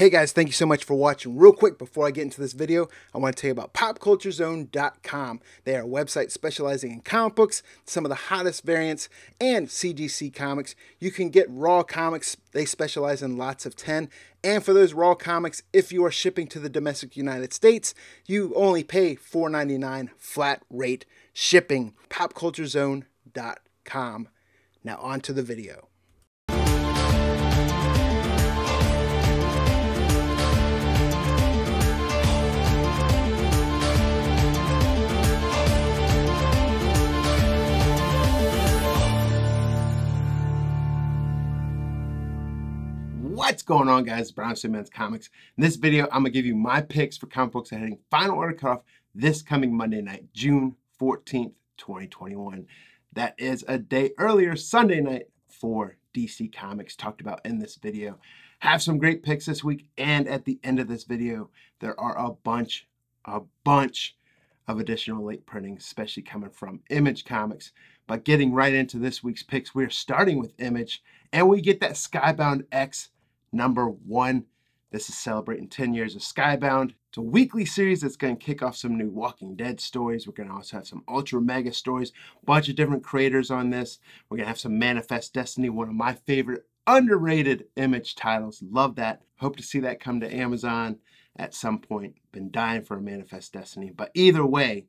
Hey guys, thank you so much for watching. Real quick, before I get into this video, I want to tell you about PopCultureZone.com. They are a website specializing in comic books, some of the hottest variants, and CGC comics. You can get raw comics. They specialize in lots of 10. And for those raw comics, if you are shipping to the domestic United States, you only pay $4.99 flat rate shipping. PopCultureZone.com. Now on to the video. What's going on guys? Brown Men's Comics. In this video, I'm gonna give you my picks for comic books hitting final order cutoff this coming Monday night, June 14th, 2021. That is a day earlier, Sunday night for DC Comics, talked about in this video. Have some great picks this week, and at the end of this video, there are a bunch, a bunch of additional late printings, especially coming from Image Comics. But getting right into this week's picks, we're starting with Image, and we get that Skybound X number one. This is celebrating 10 years of Skybound. It's a weekly series that's going to kick off some new Walking Dead stories. We're going to also have some Ultra Mega stories, bunch of different creators on this. We're going to have some Manifest Destiny, one of my favorite underrated image titles. Love that. Hope to see that come to Amazon at some point. Been dying for a Manifest Destiny. But either way,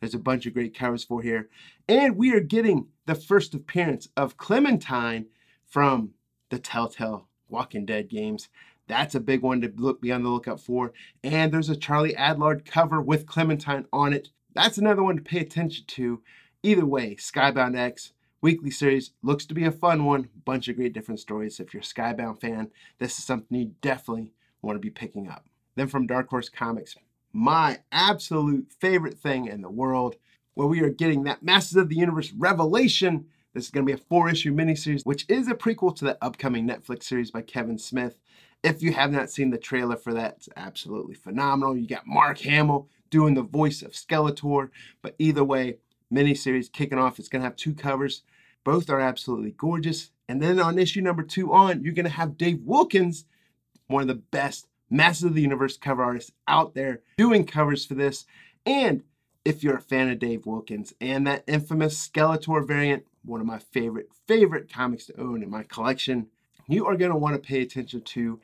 there's a bunch of great covers for here. And we are getting the first appearance of Clementine from the Telltale Walking Dead games. That's a big one to look be on the lookout for. And there's a Charlie Adlard cover with Clementine on it. That's another one to pay attention to. Either way, Skybound X weekly series looks to be a fun one. Bunch of great different stories. If you're a Skybound fan, this is something you definitely want to be picking up. Then from Dark Horse Comics, my absolute favorite thing in the world, where we are getting that Masters of the Universe Revelation this is going to be a four issue miniseries, which is a prequel to the upcoming Netflix series by Kevin Smith. If you have not seen the trailer for that, it's absolutely phenomenal. You got Mark Hamill doing the voice of Skeletor, but either way, miniseries kicking off. It's going to have two covers. Both are absolutely gorgeous. And then on issue number two on, you're going to have Dave Wilkins, one of the best Masters of the Universe cover artists out there, doing covers for this. And if you're a fan of Dave Wilkins and that infamous Skeletor variant, one of my favorite, favorite comics to own in my collection. You are going to want to pay attention to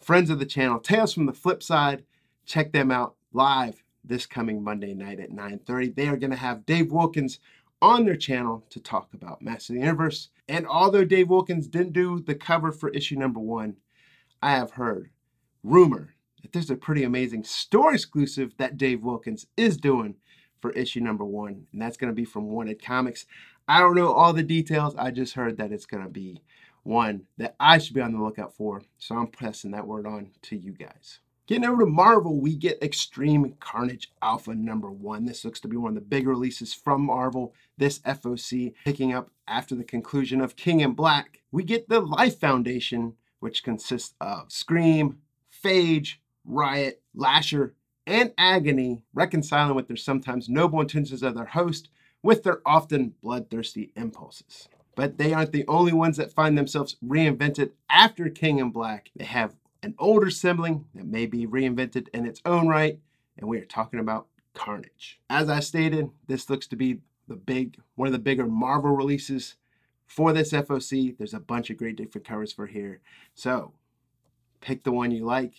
friends of the channel, Tales from the Flip Side. Check them out live this coming Monday night at 9.30. They are going to have Dave Wilkins on their channel to talk about Master of the Universe. And although Dave Wilkins didn't do the cover for issue number one, I have heard rumor that there's a pretty amazing store exclusive that Dave Wilkins is doing for issue number one, and that's going to be from Wanted Comics. I don't know all the details. I just heard that it's going to be one that I should be on the lookout for. So I'm pressing that word on to you guys. Getting over to Marvel, we get Extreme Carnage Alpha number one. This looks to be one of the big releases from Marvel. This FOC picking up after the conclusion of King in Black. We get the Life Foundation, which consists of Scream, Phage, Riot, Lasher, and Agony, reconciling with their sometimes noble intentions of their host with their often bloodthirsty impulses. But they aren't the only ones that find themselves reinvented after King in Black. They have an older sibling that may be reinvented in its own right, and we are talking about Carnage. As I stated, this looks to be the big one of the bigger Marvel releases for this FOC. There's a bunch of great different covers for here. So pick the one you like.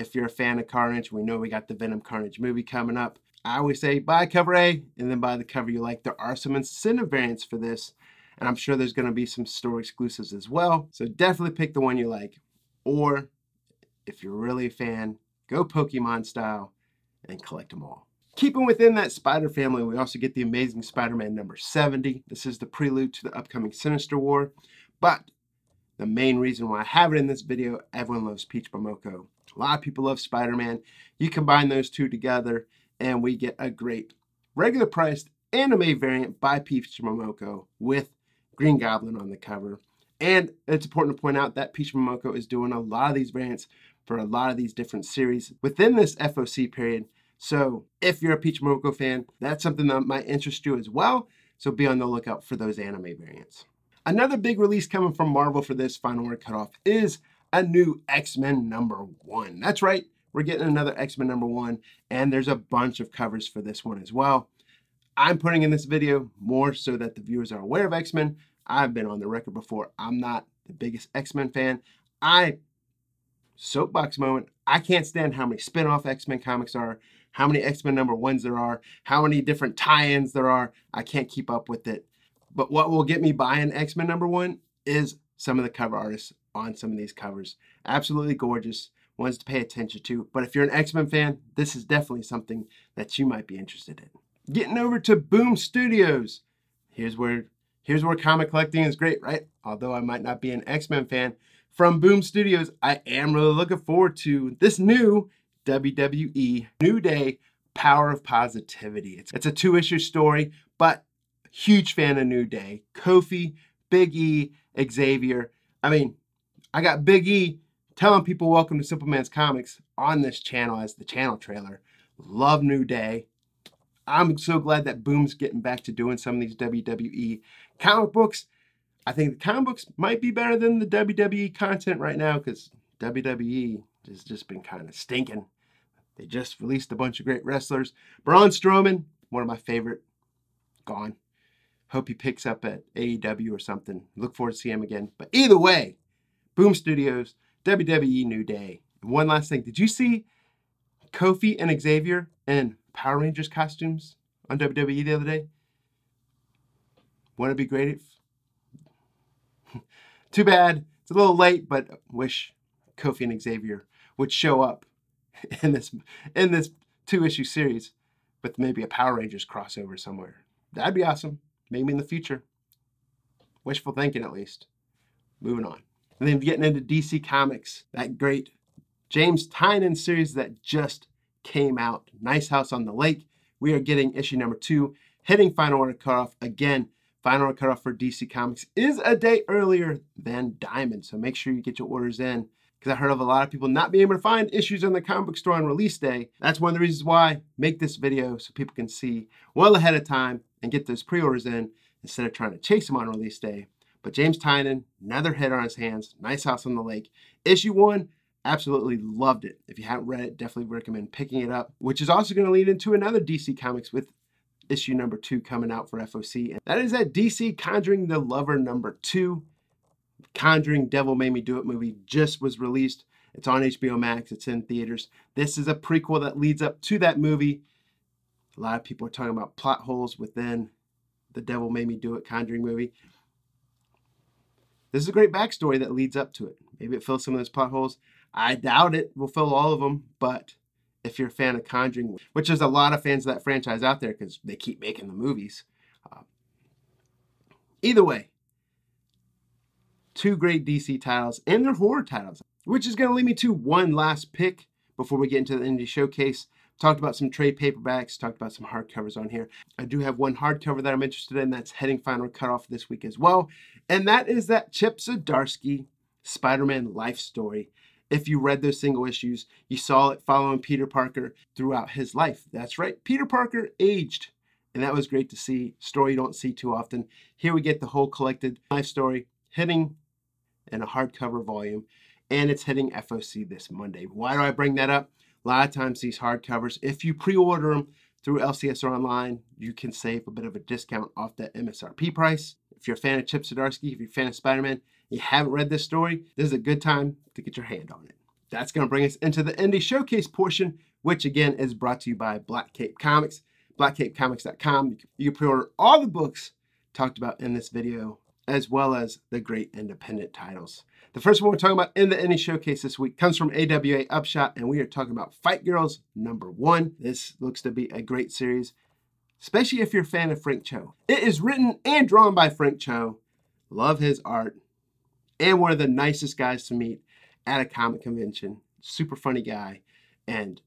If you're a fan of Carnage, we know we got the Venom Carnage movie coming up. I always say buy cover A and then buy the cover you like. There are some incentive variants for this, and I'm sure there's going to be some store exclusives as well. So definitely pick the one you like. Or if you're really a fan, go Pokemon style and collect them all. Keeping within that Spider family, we also get the Amazing Spider-Man number 70. This is the prelude to the upcoming Sinister War, but the main reason why I have it in this video, everyone loves Peach Momoko. A lot of people love Spider-Man. You combine those two together, and we get a great regular priced anime variant by Peach Momoko with Green Goblin on the cover. And it's important to point out that Peach Momoko is doing a lot of these variants for a lot of these different series within this FOC period. So if you're a Peach Momoko fan, that's something that might interest you as well. So be on the lookout for those anime variants. Another big release coming from Marvel for this final order cutoff is a new X-Men number one. That's right, we're getting another X-Men number one, and there's a bunch of covers for this one as well. I'm putting in this video more so that the viewers are aware of X-Men. I've been on the record before. I'm not the biggest X-Men fan. I, soapbox moment, I can't stand how many spin-off X-Men comics are, how many X-Men number ones there are, how many different tie-ins there are. I can't keep up with it. But what will get me buying X-Men number one is some of the cover artists on some of these covers. Absolutely gorgeous, ones to pay attention to. But if you're an X-Men fan, this is definitely something that you might be interested in. Getting over to Boom Studios. Here's where here's where comic collecting is great, right? Although I might not be an X-Men fan, from Boom Studios, I am really looking forward to this new WWE New Day Power of Positivity. It's, it's a two issue story, but huge fan of New Day. Kofi, Big E, Xavier. I mean, I got Big E telling people welcome to Simple Man's Comics on this channel as the channel trailer. Love New Day. I'm so glad that Boom's getting back to doing some of these WWE comic books. I think the comic books might be better than the WWE content right now because WWE has just been kind of stinking. They just released a bunch of great wrestlers. Braun Strowman, one of my favorite, gone. Hope he picks up at AEW or something. Look forward to seeing him again. But either way, Boom Studios, WWE New Day. One last thing. Did you see Kofi and Xavier in Power Rangers costumes on WWE the other day? Wouldn't it be great if... Too bad. It's a little late, but wish Kofi and Xavier would show up in this in this two issue series with maybe a Power Rangers crossover somewhere. That'd be awesome. Maybe in the future. Wishful thinking, at least. Moving on. And then getting into DC Comics, that great James Tynion series that just came out. Nice House on the Lake. We are getting issue number two, hitting final order cutoff. Again, final order cutoff for DC Comics is a day earlier than Diamond. So make sure you get your orders in because I heard of a lot of people not being able to find issues in the comic book store on release day. That's one of the reasons why make this video so people can see well ahead of time and get those pre-orders in instead of trying to chase them on release day. But James Tynion, another hit on his hands, nice house on the lake. Issue one, absolutely loved it. If you haven't read it, definitely recommend picking it up, which is also going to lead into another DC Comics with issue number two coming out for FOC. And that is that DC Conjuring the Lover number two. Conjuring Devil Made Me Do It movie just was released. It's on HBO Max, it's in theaters. This is a prequel that leads up to that movie. A lot of people are talking about plot holes within the Devil Made Me Do It Conjuring movie. This is a great backstory that leads up to it. Maybe it fills some of those potholes. I doubt it will fill all of them, but if you're a fan of Conjuring, which there's a lot of fans of that franchise out there because they keep making the movies. Uh, either way, two great DC titles and their horror titles, which is going to lead me to one last pick before we get into the indie showcase. Talked about some trade paperbacks, talked about some hardcovers on here. I do have one hardcover that I'm interested in that's heading final cutoff this week as well, and that is that Chip Zdarsky Spider-Man life story. If you read those single issues, you saw it following Peter Parker throughout his life. That's right, Peter Parker aged, and that was great to see. Story you don't see too often. Here we get the whole collected life story hitting in a hardcover volume, and it's hitting FOC this Monday. Why do I bring that up? A lot of times these hardcovers, if you pre-order them through LCS or online, you can save a bit of a discount off that MSRP price. If you're a fan of Chip Zdarsky, if you're a fan of Spider-Man, you haven't read this story, this is a good time to get your hand on it. That's going to bring us into the indie showcase portion, which again is brought to you by Black Cape Comics. BlackCapeComics.com. You can pre-order all the books talked about in this video, as well as the great independent titles. The first one we're talking about in the Indie Showcase this week comes from AWA Upshot, and we are talking about Fight Girls number one. This looks to be a great series, especially if you're a fan of Frank Cho. It is written and drawn by Frank Cho. Love his art, and one of the nicest guys to meet at a comic convention. Super funny guy, and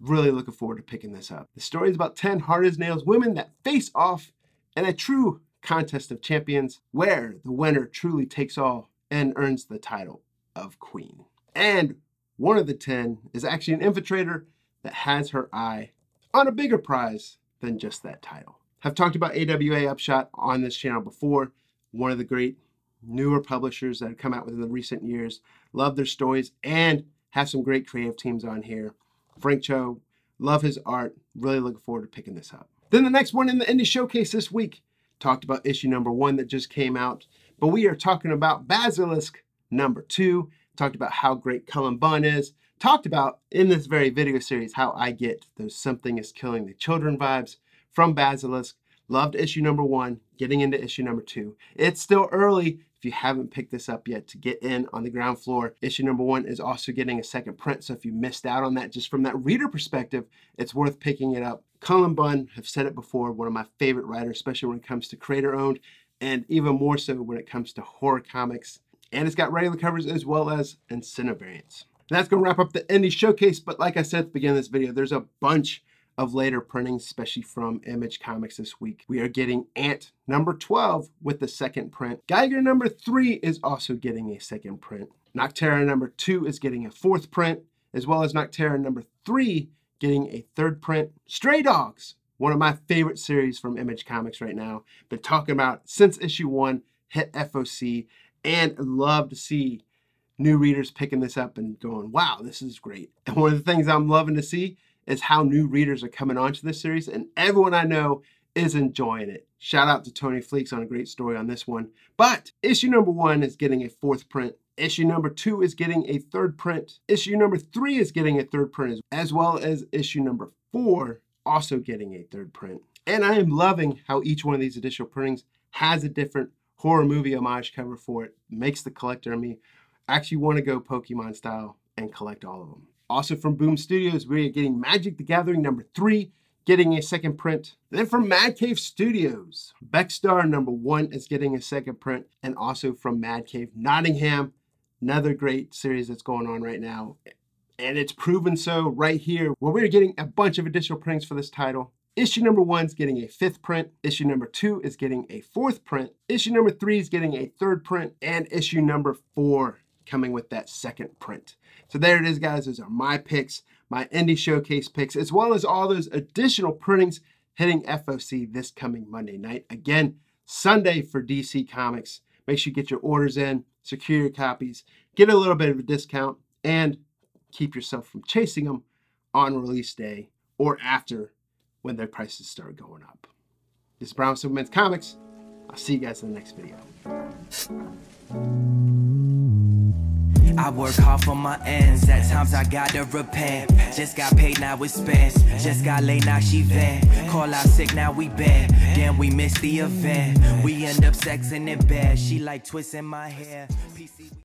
really looking forward to picking this up. The story is about 10 hard as nails women that face off in a true contest of champions where the winner truly takes all and earns the title of queen. And one of the 10 is actually an infiltrator that has her eye on a bigger prize than just that title. I've talked about AWA Upshot on this channel before. One of the great newer publishers that have come out within the recent years. Love their stories and have some great creative teams on here. Frank Cho, love his art. Really looking forward to picking this up. Then the next one in the Indie Showcase this week talked about issue number one that just came out, but we are talking about Basilisk number two. Talked about how great Cullen Bunn is. Talked about in this very video series how I get those something is killing the children vibes from Basilisk. Loved issue number one, getting into issue number two. It's still early if you haven't picked this up yet to get in on the ground floor. Issue number one is also getting a second print, so if you missed out on that just from that reader perspective, it's worth picking it up. Cullen Bunn, have said it before, one of my favorite writers, especially when it comes to creator owned, and even more so when it comes to horror comics. And it's got regular covers as well as incentive variants. And that's going to wrap up the Indie Showcase, but like I said at the beginning of this video, there's a bunch of later printings, especially from Image Comics this week. We are getting Ant number 12 with the second print. Geiger number 3 is also getting a second print. Nocterra number 2 is getting a fourth print, as well as Nocterra number 3 getting a third print. Stray Dogs, one of my favorite series from Image Comics right now. Been talking about since issue 1 hit FOC and love to see new readers picking this up and going, wow, this is great. And one of the things I'm loving to see is how new readers are coming onto this series, and everyone I know is enjoying it. Shout out to Tony Fleecs on a great story on this one. But issue number one is getting a fourth print. Issue number two is getting a third print. Issue number three is getting a third print, as well as issue number four also getting a third print. And I am loving how each one of these additional printings has a different horror movie homage cover for it. Makes the collector of me actually want to go Pokemon style and collect all of them. Also from Boom Studios, we're getting Magic the Gathering number three, getting a second print. Then from Mad Cave Studios, Becstar number one is getting a second print. And also from Mad Cave Nottingham, another great series that's going on right now. And it's proven so right here, where we're getting a bunch of additional printings for this title. Issue number one is getting a fifth print. Issue number two is getting a fourth print. Issue number three is getting a third print. And issue number four coming with that second print. So there it is, guys. Those are my picks, my indie showcase picks, as well as all those additional printings hitting FOC this coming Monday night. Again, Sunday for DC Comics. Make sure you get your orders in, secure your copies, get a little bit of a discount, and keep yourself from chasing them on release day or after when their prices start going up. This is Brown Simpleman's Comics. I'll see you guys in the next video. I work hard for my ends. At times I gotta repent. Just got paid, now it's spent. Just got late, now she vent. Call out sick, now we bed. Then we miss the event. We end up sexing in bed. She like twisting my hair.